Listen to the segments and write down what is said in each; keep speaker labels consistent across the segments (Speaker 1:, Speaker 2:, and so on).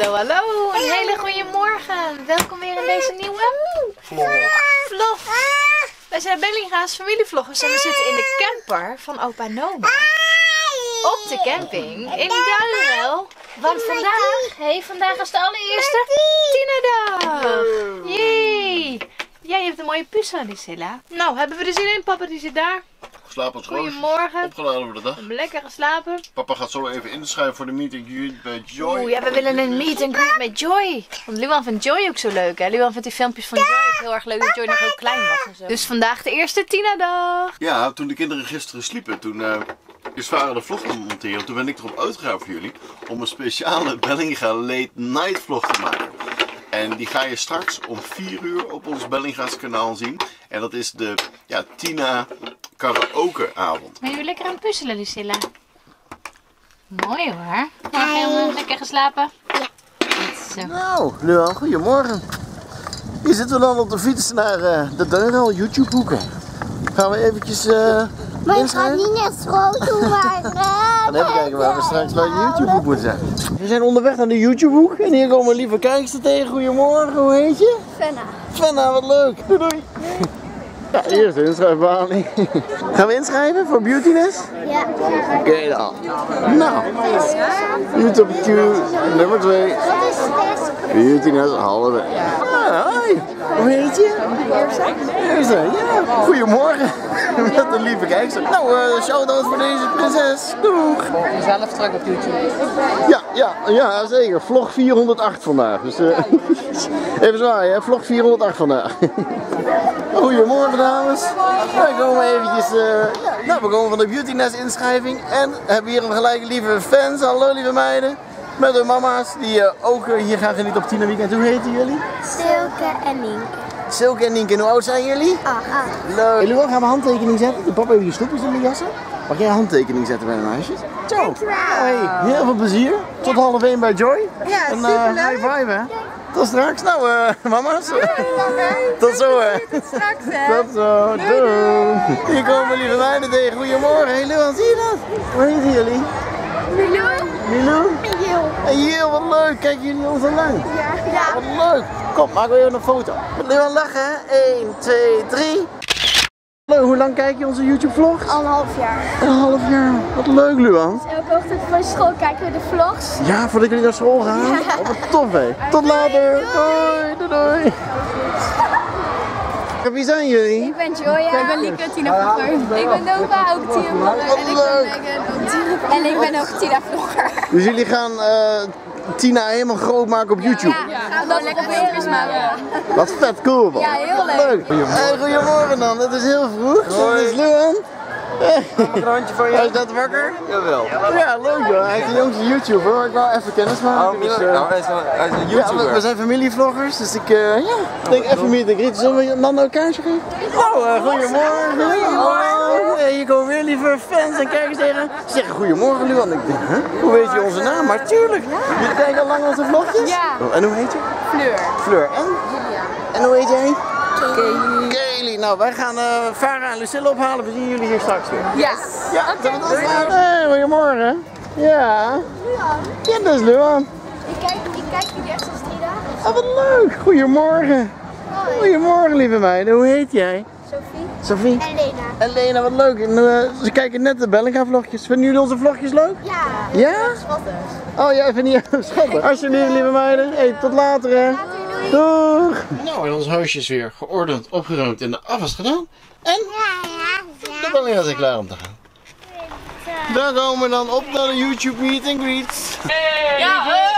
Speaker 1: Hallo, hallo. Een hele goede morgen. Welkom weer in deze nieuwe vlog. Wij zijn Bellinga's familievloggers en we zitten in de camper van opa en oma. Op de camping in Duinrel. Want vandaag, hey, vandaag is de allereerste Tina-dag. Jee. Jij hebt een mooie puzzel, Lucilla. Nou, hebben we er zin in? Papa die zit daar.
Speaker 2: Geslapen als.
Speaker 1: Goedemorgen.
Speaker 2: Opgeladen voor de dag.
Speaker 1: Lekker geslapen.
Speaker 2: Papa gaat zo even inschrijven voor de meet and greet bij Joy.
Speaker 1: Oeh, ja, we willen een meet and greet met Joy. Want Luan vindt Joy ook zo leuk, hè? Luan vindt die filmpjes van Joy ook heel erg leuk dat Joy nog heel klein was en zo. Dus vandaag de eerste Tina-dag.
Speaker 2: Ja, toen de kinderen gisteren sliepen, toen eh, is vader de vlog gaan monteren. Toen ben ik erop uitgegaan voor jullie om een speciale Bellinga Late Night vlog te maken. En die ga je straks om 4 uur op ons Bellinga's kanaal zien. En dat is de ja, Tina karaoke avond.
Speaker 1: Ben je lekker aan het puzzelen, Lucilla? Mooi hoor. Morgen jongen, lekker geslapen? Ja. Zo.
Speaker 3: Nou, Luan, goedemorgen. Hier zitten we dan op de fiets naar eh, de Duinrel YouTube hoeken. Gaan we eventjes eh
Speaker 4: Maar ik ga niet naar school toe, maar...
Speaker 3: Gaan even kijken waar we straks bij de YouTube hoek moeten zijn. We zijn onderweg naar de YouTube hoek en hier komen lieve kijkers tegen. Goedemorgen, hoe heet je?
Speaker 4: Fenna.
Speaker 3: Fenna, wat leuk. Doei doei. Ja, hier is de inschrijfbalie. Gaan we inschrijven voor Beautyness?
Speaker 4: Ja.
Speaker 3: Oké dan. Nou, YouTube Q nummer 2.
Speaker 4: Wat is het?
Speaker 3: Beautyness halve. Ah, hoi. Hoe heet je? Eerste. Ja. Goedemorgen. Met een lieve kijkster. Nou, eh shout-out voor deze prinses. Doeg.
Speaker 5: zelf terug op YouTube.
Speaker 3: Ja, ja, ja, zeker. Vlog 408 vandaag. Dus eh, even zwaaien, hè. Vlog 408 vandaag. Goedemorgen dames. Wij komen eventjes, eh, ja, nou, we komen van de Beauty Nest inschrijving en hebben hier een gelijke lieve fans. Hallo lieve meiden. Met hun mama's die eh, ook hier gaan genieten op Tina Weekend. Hoe heten jullie?
Speaker 4: Silke en Nienke.
Speaker 3: Silke en Nienke. En hoe oud zijn jullie?
Speaker 4: Ah, ah.
Speaker 3: Leuk. Hey, Luan, gaan we handtekening zetten? De papa heeft hier snoepjes in de jassen. Mag jij een handtekening zetten bij de meisjes? Zo. Hey, heel veel plezier. Tot half één bij Joy.
Speaker 5: Ja,
Speaker 3: En eh,
Speaker 5: superleuk.
Speaker 3: high five hè. Tot straks. Nou, eh mama's. Tot zo hè.
Speaker 5: Tot straks hè.
Speaker 3: Tot zo. Doei. Hier komen lieve meiden tegen. Goedemorgen. Hey Luan, zie je dat? Hoe heten jullie?
Speaker 4: Milou.
Speaker 3: Milou?
Speaker 4: Jil.
Speaker 3: En wat leuk. Kijken jullie ons al lang?
Speaker 4: Ja. Ja.
Speaker 3: Wat leuk. Kom, maken we even een foto. Luan lachen. hè? 1, 2, 3. Leuk, hoe lang kijk je onze YouTube vlogs?
Speaker 4: Anderhalf jaar.
Speaker 3: Een half jaar. Wat leuk, Luan.
Speaker 4: Elke ochtend van school kijken we de vlogs.
Speaker 3: Ja, voordat jullie naar school gaan.
Speaker 4: Ja.
Speaker 3: Oh, wat tof, hè. Tot later. Doei, doei, doei. Wie zijn jullie?
Speaker 4: Ik ben Joya. Ik ben Lieke, Tina Vlogger. Ik ben Nova, ook Tina Vlogger.
Speaker 3: Wat
Speaker 4: En ik
Speaker 3: leuk.
Speaker 4: ben Megan, ook Tina En ik ben ook Tina Vlogger.
Speaker 3: Dus jullie gaan eh, Tina helemaal groot maken op YouTube.
Speaker 4: Ja, gaan we lekker filmpjes maken.
Speaker 3: Wat vet cool, man.
Speaker 4: Ja, heel
Speaker 3: Wat
Speaker 4: leuk.
Speaker 3: Hey, goedemorgen dan. Het is heel vroeg. Dit is Luan.
Speaker 6: Een rondje voor
Speaker 3: Hij
Speaker 6: je?
Speaker 3: is net wakker.
Speaker 6: Jawel.
Speaker 3: Ja, leuk hoor. Hij is de jongste YouTuber. maar Ik wou even kennis maken.
Speaker 6: Oh,
Speaker 3: dus, eh,
Speaker 6: nou, hij is een, hij is een
Speaker 3: Ja, we,
Speaker 6: YouTuber.
Speaker 3: we zijn familievloggers, dus ik eh, ja, denk even meer de griet. Zullen we een ander kaartje geven? Nou, eh, goedemorgen. Goedemorgen. Hey, hier komen weer lieve fans en kijkers tegen. Ze zeggen goedemorgen, Luan. Ik denk, huh? hoe weet je onze naam? Maar tuurlijk, jullie kijken al lang onze vlogjes?
Speaker 4: Ja.
Speaker 3: Oh, en hoe heet je?
Speaker 4: Fleur.
Speaker 3: Fleur. En? En hoe heet jij? Kelly. Nou, wij gaan eh Farah en Lucille ophalen. We zien jullie hier straks weer.
Speaker 4: Ja.
Speaker 3: Ja, dat is Hey, goedemorgen. Ja. Ja, dat is Luan.
Speaker 4: Ik kijk, ik kijk die echt als drie dagen.
Speaker 3: Ah, wat leuk. Goedemorgen. Goedemorgen, lieve meiden. Hoe heet jij?
Speaker 4: Sophie.
Speaker 3: Sophie.
Speaker 4: En Lena.
Speaker 3: En Lena, wat leuk. En, eh, ze kijken net de Bellinga vlogjes. Vinden jullie onze vlogjes leuk?
Speaker 4: Ja.
Speaker 3: Ja?
Speaker 4: Schattig.
Speaker 3: Oh ja, vind je schattig. Alsjeblieft, lieve meiden. Hey, tot later hè. Doeg. Nou, en ons huisje is weer geordend, opgeruimd en de afwas gedaan. En de Bellinga zijn klaar om te gaan. Dan komen we dan op naar de YouTube Meet and Greet.
Speaker 1: Ja, hey,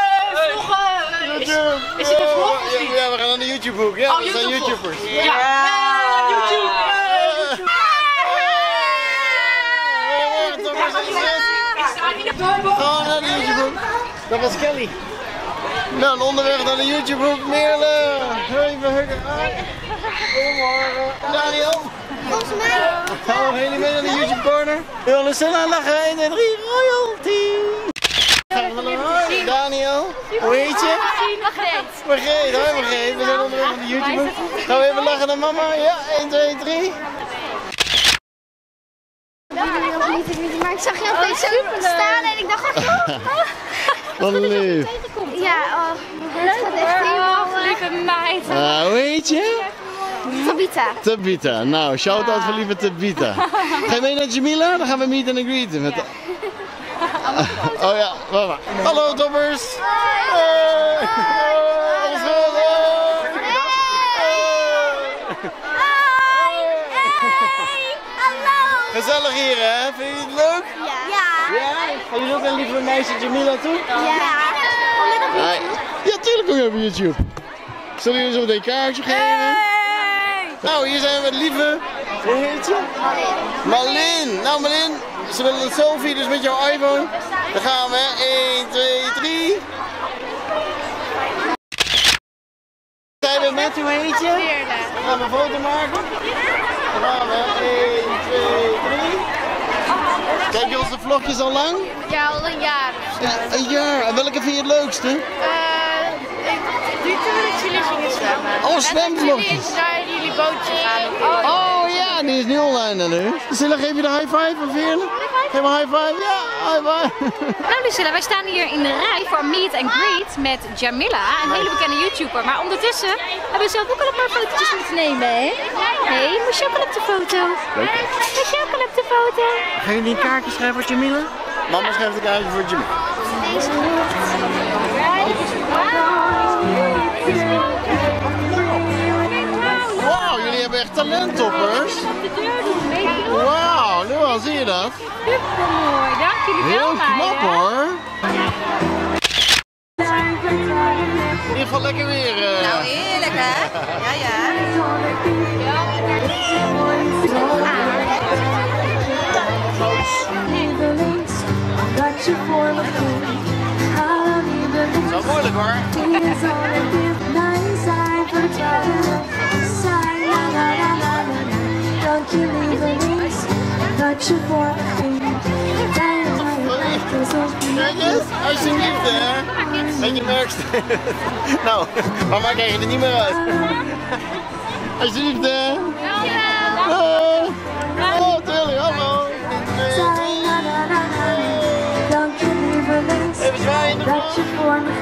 Speaker 1: vloggen! Is, is het een vlog
Speaker 3: Ja, we gaan naar de YouTube hoek. Ja,
Speaker 1: Oh,
Speaker 3: we zijn. YouTubers.
Speaker 1: Ja.
Speaker 3: Dat was Kelly. Dan onderweg naar de YouTube hoek. Merle. Even hukken. Goedemorgen. Daniel.
Speaker 4: Volgens mij.
Speaker 3: Gaan we helemaal mee naar de YouTube corner. Wil Lucilla lachen? 1, 2, 3. Royalty. Daniel. Hoe heet je?
Speaker 4: Margreet.
Speaker 3: Margreet. Hoi Margreet. We zijn onderweg naar de YouTube. Gaan we even lachen naar mama? Ja, 1, 2, 3.
Speaker 4: Maar ik zag je opeens zo staan en ik dacht echt, oh,
Speaker 3: Wat lief.
Speaker 4: Ja, oh, het gaat echt helemaal
Speaker 1: Lieve meid.
Speaker 3: Ah, hoe heet je?
Speaker 4: Tabita.
Speaker 3: Tabita. Nou, shout-out voor lieve Tabita. Ga je mee naar Jamila? Dan gaan we meet and greeten. Met Oh ja, wacht maar. Hallo toppers. Hey. Alles goed? Hey.
Speaker 4: Hallo.
Speaker 3: Gezellig hier hè? Vind je het leuk?
Speaker 4: Ja.
Speaker 3: Ja? Gaan jullie ook naar lieve meisje Jamila toe?
Speaker 4: Ja.
Speaker 3: Hey. Ja, tuurlijk kom je op YouTube. Zullen jullie zo meteen een kaartje geven? Nou, hier zijn we met lieve. Hoe heet je? Malin. Nou Malin, ze willen een selfie, dus met jouw iPhone. Dan gaan we. 1, 2, 3. Zijn we met, hoe heet je? Gaan we een foto maken. Dan gaan we. 1, 2, 3. Kijk je onze vlogjes al lang?
Speaker 1: Ja, al een jaar of.
Speaker 3: Ja, een jaar. En welke vind je het leukste?
Speaker 1: Eh, ik, nu toen dat jullie gingen zwemmen.
Speaker 3: Oh,
Speaker 1: En dat
Speaker 3: zwemvlogjes.
Speaker 1: jullie naar jullie bootje gaan. Oh,
Speaker 3: Oh ja, die is nu online dan nu. Silla, geef je de high five van Veerle? Geef een high five. Ja, high five.
Speaker 7: Nou Lucilla, wij staan hier in de rij voor Meet and Greet met Jamila, een hele bekende YouTuber. Maar ondertussen hebben we zelf ook al een paar fotootjes moeten nemen, hè? Hé, hey, moest je ook al op de foto? Moest je ook al op de foto?
Speaker 3: Ga je die een kaartje schrijven voor Jamila? Mama schrijft een kaartje voor Jamila. Wauw, jullie hebben echt talent, toppers. Wauw, zie je dat.
Speaker 7: Mooi, dank jullie wel,
Speaker 3: Heel knap hoor. In ieder geval lekker weer. eh.
Speaker 5: Nou, heerlijk hè? Ja, ja.
Speaker 3: Zo moeilijk hoor. Eens, alsjeblieft hè. Beetje merkst. nou, mama krijg je er niet meer uit. Alsjeblieft hè. Oh, oh tuurlijk, hallo. Even zwaaien.
Speaker 8: Dat je voor me ging.
Speaker 7: Wil je alsjeblieft dat petje laten zien?
Speaker 8: Bij jou kon ik niet zijn verdwaald.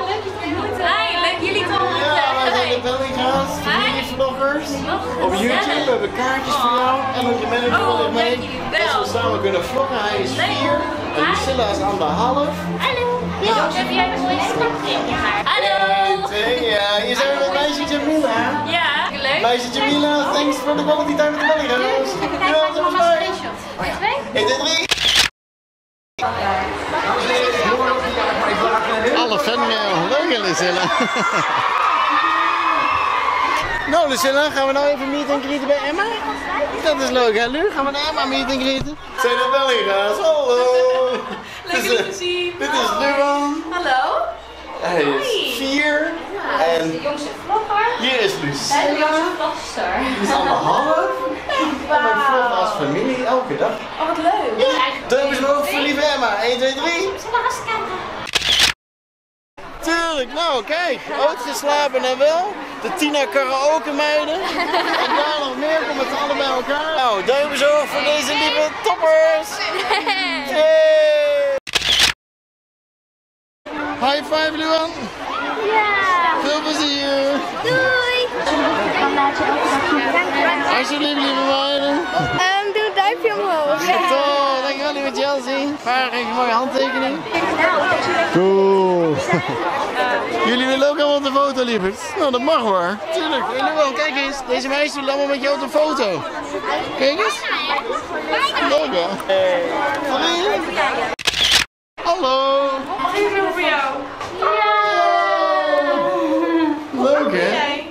Speaker 3: familievloggers. Op YouTube hebben we kaartjes voor jou en ook je manager wil er mee. Dat we samen kunnen vloggen. Hij is vier en Lucilla is anderhalf.
Speaker 7: Hallo. Ja. Heb jij een mooie stapje in je haar? Hallo.
Speaker 3: Ja, hier zijn we met meisje Jamila.
Speaker 7: Ja, leuk.
Speaker 3: Meisje Jamila, thanks voor de quality time met de Bellinga's. Ja, dat was. 1, 2, 3. Alle fanmail. Leuk Lucilla. Nou Lucilla, gaan we nou even meet en greeten bij Emma? Dat is leuk hè Lu? Gaan we naar Emma meet en greeten? Zijn er Bellinga's? Hallo. Leuk jullie te zien. Dit is Luan.
Speaker 7: Hallo.
Speaker 3: Hij is vier. En
Speaker 7: Jongste vlogger.
Speaker 3: hier is Luc.
Speaker 7: En de jongste vlogster.
Speaker 3: Die is anderhalf. En wij vloggen als familie elke dag.
Speaker 7: Oh, wat leuk.
Speaker 3: Duimpjes omhoog voor lieve Emma. 1, 2, 3.
Speaker 7: Zullen we eens kijken?
Speaker 3: Tuurlijk, nou kijk, uitgeslapen en wel. De Tina karaoke meiden. En daar nog meer, komen met z'n allen bij elkaar. Nou, duimpjes omhoog voor deze lieve toppers. Hey. High five, Luan.
Speaker 4: Ja.
Speaker 3: Veel plezier.
Speaker 4: Doei.
Speaker 3: Alsjeblieft, lieve meiden.
Speaker 4: Um, doe een duimpje omhoog.
Speaker 3: Lieve Chelsea. Even een mooie handtekening. Cool. Jullie willen ook allemaal op de foto, lieverd? Nou, dat mag hoor. Tuurlijk. Jullie wel, kijk eens. Deze meisjes willen allemaal met jou op de foto. Kijk eens. Leuk hè? Hey. Hallo.
Speaker 1: Mag ik doen voor jou?
Speaker 3: Leuk hè?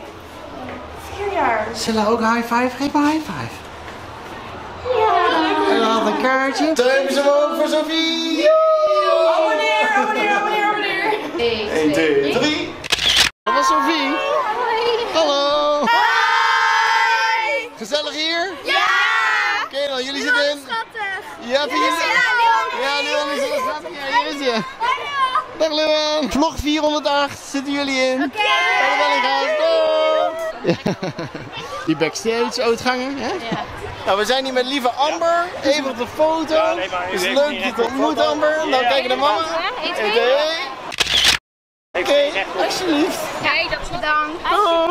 Speaker 1: Vier jaar.
Speaker 3: Zullen ook high five? Geef maar high five. Ja. Had een kaartje. Duimpjes omhoog voor Sophie.
Speaker 1: Oh, meneer.
Speaker 3: 1, 2, 3. Dat was Sophie. Hallo. Gezellig hier? Ja. Oké dan, jullie zitten in. Ja, vind jullie? Ja, Leon is wel schattig. Ja, hier is je. Dag Leon. Vlog 408 zitten jullie in. Oké. Die backstage uitgangen, hè? Ja. Nou, we zijn hier met lieve Amber. Even op de foto. Het is leuk je te ontmoeten, Amber. Nou, kijken naar mama.
Speaker 7: 1,
Speaker 3: 1,
Speaker 7: 2.
Speaker 3: 2. Oké, alsjeblieft.
Speaker 7: Kijk, dat is bedankt.
Speaker 3: Oh.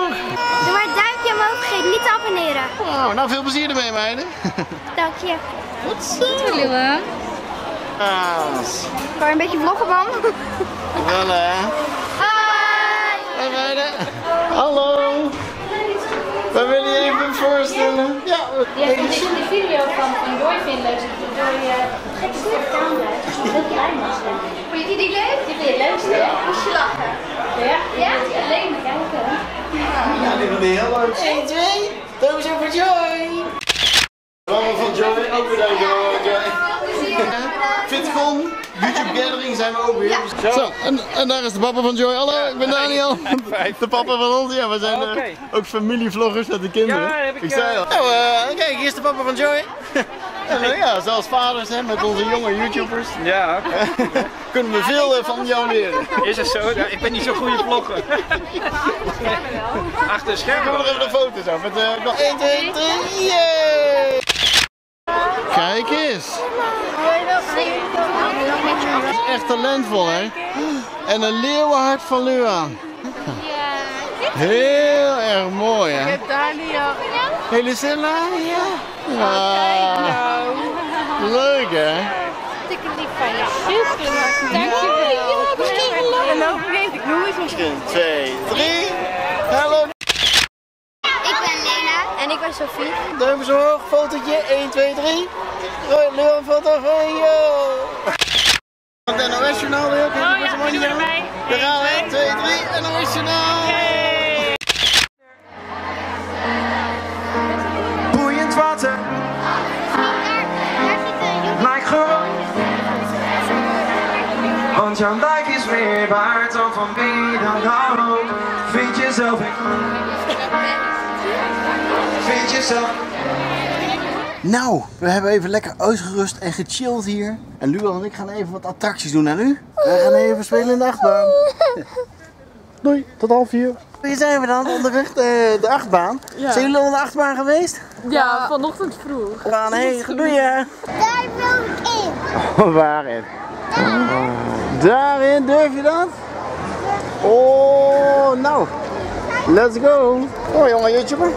Speaker 8: Doe maar het duimpje omhoog, vergeet niet te abonneren.
Speaker 3: Wow, nou, veel plezier ermee, meiden.
Speaker 8: Dank je.
Speaker 3: Goed zo. Aas.
Speaker 8: Kan je een beetje vloggen, man?
Speaker 3: Wel, hè?
Speaker 8: Hoi!
Speaker 3: Hoi, meiden. Hallo. We willen voorstellen. Ja,
Speaker 7: Ja, ik vind de video van, van Joy vind leuk. Joy uh, gek voor de camera. Heel klein was.
Speaker 8: Vond je die leuk?
Speaker 7: Die vind je het leukste? Ja.
Speaker 8: Moest je lachen?
Speaker 7: Ja? Ja? Alleen maar kijken.
Speaker 3: ja die vinden we heel leuk. 1, 2. Doos over Joy. Mama van Joy, ook bedankt Joy. Fitcon, YouTube Gathering zijn we ook weer. Zo, en, en daar is de papa van Joy. Hallo, ik ben Daniel. De papa van ons. Ja, we zijn eh,
Speaker 6: Oké.
Speaker 3: ook familievloggers met de kinderen.
Speaker 6: Ja, heb ik,
Speaker 3: zei al. Nou, eh, kijk, hier is de papa van Joy. en eh, ja, zoals vaders hè, met onze jonge YouTubers.
Speaker 6: Ja,
Speaker 3: Kunnen we veel eh, van jou leren.
Speaker 6: is het zo? Ja, ik ben niet zo'n goede vlogger. Achter de
Speaker 3: Ik
Speaker 6: schermen.
Speaker 3: wil nog even de foto's af. Met, eh, nog 1, 2, 3, yay! Kijk eens. Dat is echt talentvol, hè? En een leeuwenhart van Luan. Heel erg mooi, hè?
Speaker 5: Daniel.
Speaker 3: Hey Lucilla, ja. Ja. Leuk, hè?
Speaker 7: Dikke lief van je. Super. Dankjewel.
Speaker 5: En ook vergeet ik noem eens misschien.
Speaker 3: 1, 2, 3. Hallo.
Speaker 8: En ik ben Sophie.
Speaker 3: Duimpjes omhoog, fotootje. 1, 2, 3. Hoi, Leeuwen, foto van jou. Van het NOS-journaal weer. Oh, ja, mooi doen erbij. Daar gaan we. 2, 3. NOS-journaal.
Speaker 9: Boeiend water, lijkt gewoon. Want jouw dijk is meer waard dan van wie dan dan ook. Vind jezelf in. Vind jezelf.
Speaker 3: Nou, we hebben even lekker uitgerust en gechilled hier. En Luan en ik gaan even wat attracties doen. En u? Wij gaan even spelen in de achtbaan. Doei, tot half vier. Hier zijn we dan, onderweg de, de achtbaan. Zijn jullie al in de achtbaan geweest?
Speaker 5: Ja, vanochtend vroeg.
Speaker 3: We gaan heen, doei hè.
Speaker 8: Daar wil ik in.
Speaker 3: Waarin? Daarin, durf je dat? Oh, nou. Let's go. Oh jongen, YouTuber.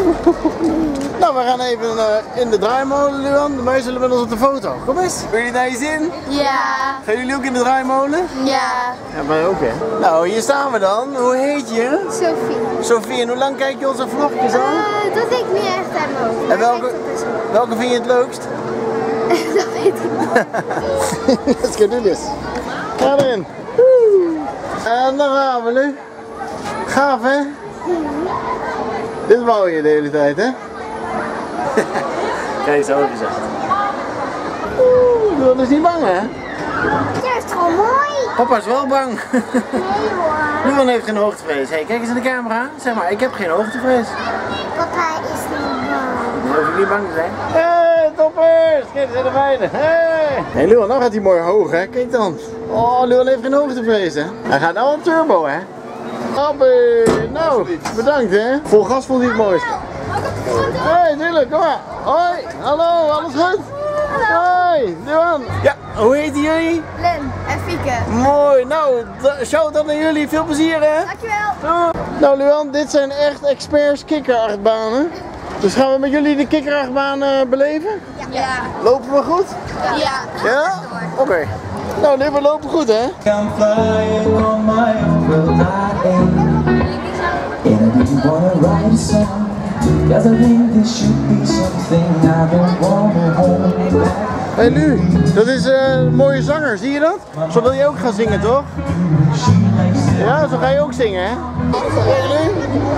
Speaker 3: nou, we gaan even eh, in de draaimolen, Luan. Wij zullen met ons op de foto. Kom eens. Wil jullie naar je zin?
Speaker 8: Ja.
Speaker 3: Gaan jullie ook in de draaimolen?
Speaker 8: Ja.
Speaker 3: Ja, wij ook hè. Nou, hier staan we dan. Hoe heet je?
Speaker 8: Sophie.
Speaker 3: Sofie, en hoe lang kijk je onze vlogjes aan?
Speaker 8: Uh, dat weet ik niet echt hoofd.
Speaker 3: En welke, welke vind je het leukst?
Speaker 8: dat weet ik niet.
Speaker 3: Let's go do this. Ga erin. En dan gaan we nu. Gaaf hè? Dit wou je de hele tijd hè? Kijk zo gezegd. Oeh, dat is niet bang hè?
Speaker 8: Ja, is gewoon mooi.
Speaker 3: Papa is wel bang.
Speaker 8: Nee hoor.
Speaker 3: Luan heeft geen hoogtevrees. Hey, kijk eens in de camera. Zeg maar, ik heb geen hoogtevrees.
Speaker 8: Papa is niet bang.
Speaker 3: Dan hoef ik niet bang te zijn. Hé, hey, toppers! Kijk, er zijn de meiden. Hey. hey, Luan, nou gaat hij mooi hoog, hè? Kijk dan. Oh, Luan heeft geen hoogtevrees, hè? Hij gaat nou een turbo, hè? Appie! Nou, bedankt, hè? Vol gas vond hij het mooiste. Hé, hey, tuurlijk, kom maar. Hoi, hallo, alles goed? Hoi, Luan. Ja, hoe heet jullie?
Speaker 8: Lem en Fieke.
Speaker 3: Mooi, nou, shout out naar jullie. Veel plezier, hè?
Speaker 8: Dankjewel.
Speaker 3: Nou Luan, dit zijn echt experts kikkerachtbanen. Dus gaan we met jullie de kikkerachtbaan eh, beleven?
Speaker 8: Ja.
Speaker 3: Lopen we goed?
Speaker 8: Ja.
Speaker 3: Ja? Oké. Nou, nu we lopen goed hè?
Speaker 9: I'm flying on my own, will I end? And do you wanna write a song? Cause I think this should be something I don't wanna hold back.
Speaker 3: Hé hey, Lu, dat is eh, een mooie zanger, zie je dat? Zo wil je ook gaan zingen toch? Ja, zo ga je ook zingen hè? Hey Lu,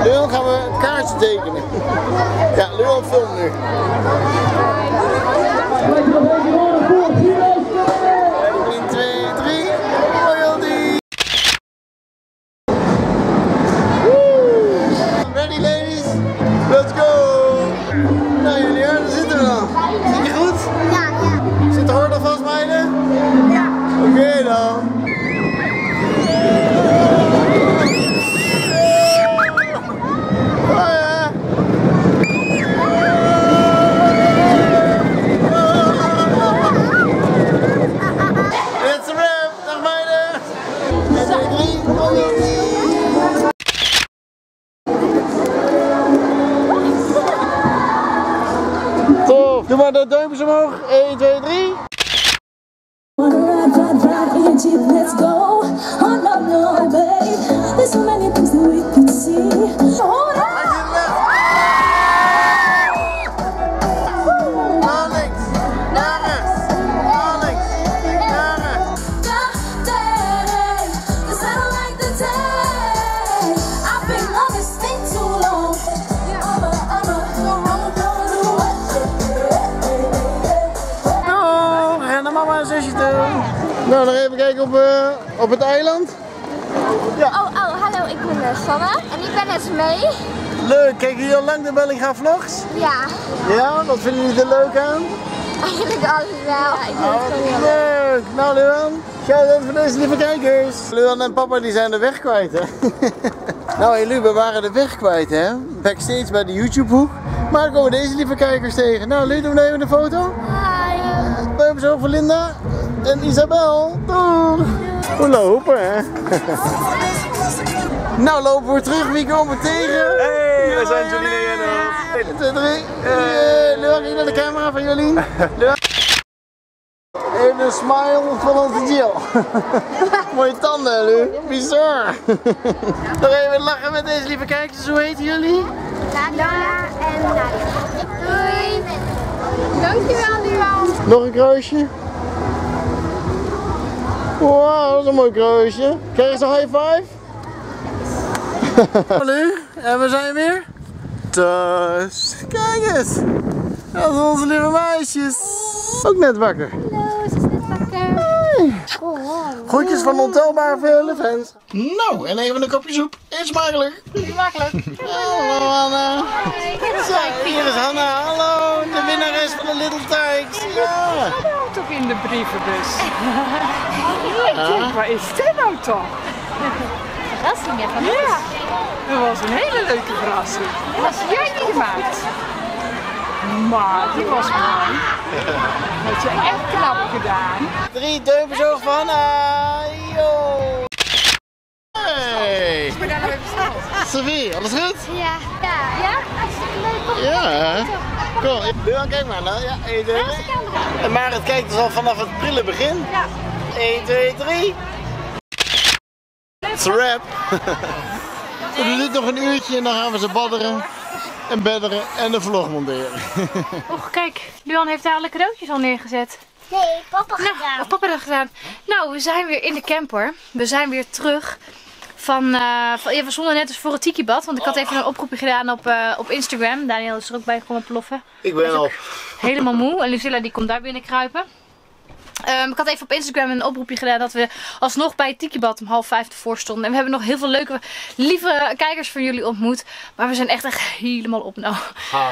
Speaker 3: Luan gaan we een kaartje tekenen. Ja, Luan filmt nu. Op, eh, op het eiland.
Speaker 4: Oh, oh, hallo, ik ben uh, Sanne en ik ben eens mee.
Speaker 3: Leuk. Kijken jullie al lang de Bellinga vlogs?
Speaker 4: Ja,
Speaker 3: Ja, wat vinden jullie er leuk aan?
Speaker 4: eigenlijk alles wel. ik vind het gewoon heel leuk.
Speaker 3: Leuk. Nou, Luan. Shout-out voor deze lieve kijkers. Luan en papa die zijn de weg kwijt, hè? nou, hey, Lu, we waren de weg kwijt, hè? Backstage bij de YouTube-hoek. Maar dan komen deze lieve kijkers tegen. Nou, Lu, doen we even een foto. Hebben zo voor Linda en Isabel. Doeg. We lopen, hè? nou, lopen we terug. Wie komen we tegen?
Speaker 6: Hey, we zijn Jolien en Jenno.
Speaker 3: 1, 2, 3. Hey, Luan, kijk naar de camera van Jolien. Luan. Even een smile van onze Jill. Mooie tanden, Lu. Bizar. Nog even lachen met deze lieve kijkers. Hoe heten jullie?
Speaker 4: Lola en Nadia. Doei. Dankjewel, Luan.
Speaker 3: Nog een kruisje. Wauw, dat is een mooi kruisje. Krijg eens een high five. Hallo, en we zijn weer thuis. Kijk eens. Dat zijn onze lieve meisjes. Ook net wakker.
Speaker 4: Hallo, ze is net wakker.
Speaker 3: Groetjes van ontelbare vele fans. Nou, en even een kopje soep. Eet smakelijk. Smakelijk. Hallo Anna. Kijk, hier is Hanna. Hallo, de winnares van de Little Tykes. Ja.
Speaker 5: Toch in de brievenbus. Denk, waar is dit nou toch?
Speaker 7: Verrassingen van
Speaker 5: Ja, dat was een hele leuke verrassing. Dat was jij niet gemaakt. Maar die was mooi. Dat je echt knap gedaan.
Speaker 3: Drie duimpjes hoog van Hanna. Yo. Hey. Sophie, alles goed?
Speaker 4: Ja. Ja. Ja? Hartstikke leuk. Kom.
Speaker 3: Ja. Kom, Luan, kijk maar nou. Ja, 1, 2, 3. En Marit kijkt dus al vanaf het prille begin. Ja. 1, 2, 3. It's a wrap. We doen dit nog een uurtje en dan gaan we ze badderen en bedderen en de vlog monteren.
Speaker 1: Och, kijk, Luan heeft daar alle cadeautjes al neergezet.
Speaker 4: Nee, papa
Speaker 1: Nou,
Speaker 4: gedaan.
Speaker 1: wat papa dat gedaan. Nou, we zijn weer in de camper. We zijn weer terug van, eh, van ja, we stonden net dus voor het tikibad, want ik had even een oproepje gedaan op, eh, op Instagram. Daniel is er ook bij komen ploffen.
Speaker 3: Ik ben al.
Speaker 1: Helemaal moe. En Lucilla die komt daar binnen kruipen. Ehm, ik had even op Instagram een oproepje gedaan dat we alsnog bij het tikibad om half vijf ervoor stonden. En we hebben nog heel veel leuke, lieve kijkers van jullie ontmoet. Maar we zijn echt, echt helemaal op nou.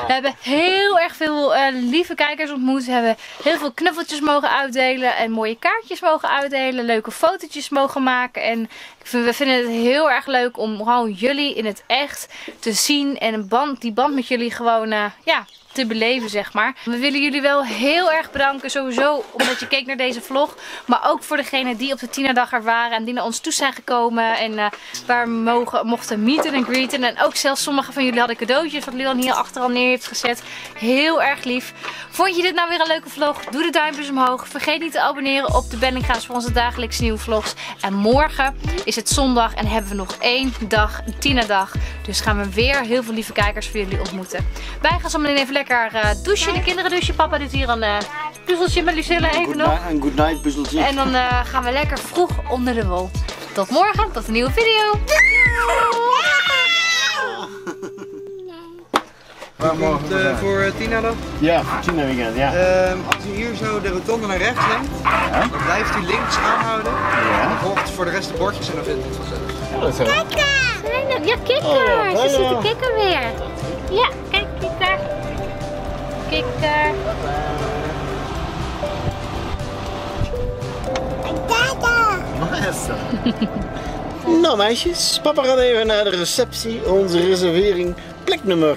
Speaker 1: We hebben heel erg veel eh, lieve kijkers ontmoet. We hebben heel veel knuffeltjes mogen uitdelen. En mooie kaartjes mogen uitdelen. Leuke fotootjes mogen maken. En we vinden het heel erg leuk om gewoon jullie in het echt te zien. En band, die band met jullie gewoon eh, ja, te beleven, zeg maar. We willen jullie wel heel erg bedanken, sowieso omdat je keek naar deze vlog. Maar ook voor degenen die op de Tina-dag er waren en die naar ons toe zijn gekomen. En eh, waar we mogen, mochten meeten en greeten. En ook zelfs sommige van jullie hadden cadeautjes wat Leon hier achter al neer heeft gezet. Heel erg lief. Vond je dit nou weer een leuke vlog? Doe de duimpjes omhoog. Vergeet niet te abonneren op de Bellinga's voor onze dagelijkse nieuwe vlogs. En morgen is het zondag en hebben we nog één dag, een Tina-dag. Dus gaan we weer heel veel lieve kijkers voor jullie ontmoeten. Wij gaan zo meteen even lekker eh, douchen. De kinderen douchen. Papa doet hier een eh puzzeltje met Lucilla even nog.
Speaker 3: Een good night puzzeltje.
Speaker 1: En dan eh, gaan we lekker vroeg onder de wol. Tot morgen, tot een nieuwe video.
Speaker 6: Eh,
Speaker 3: zijn?
Speaker 6: voor eh, Tina dan?
Speaker 3: Ja, voor Tina weekend, ja.
Speaker 6: Ehm, als u hier zo de rotonde naar rechts neemt, dan blijft u links aanhouden. En dan volgt voor de rest de bordjes en dan vindt u het vanzelf.
Speaker 3: Ja, is wel.
Speaker 7: Ja, kikker.
Speaker 3: Oh,
Speaker 7: Ze ziet
Speaker 3: ja.
Speaker 7: de kikker weer. Ja, kijk, kikker.
Speaker 1: lekker.
Speaker 3: Nou meisjes, papa gaat even naar de receptie, onze reservering, plek nummer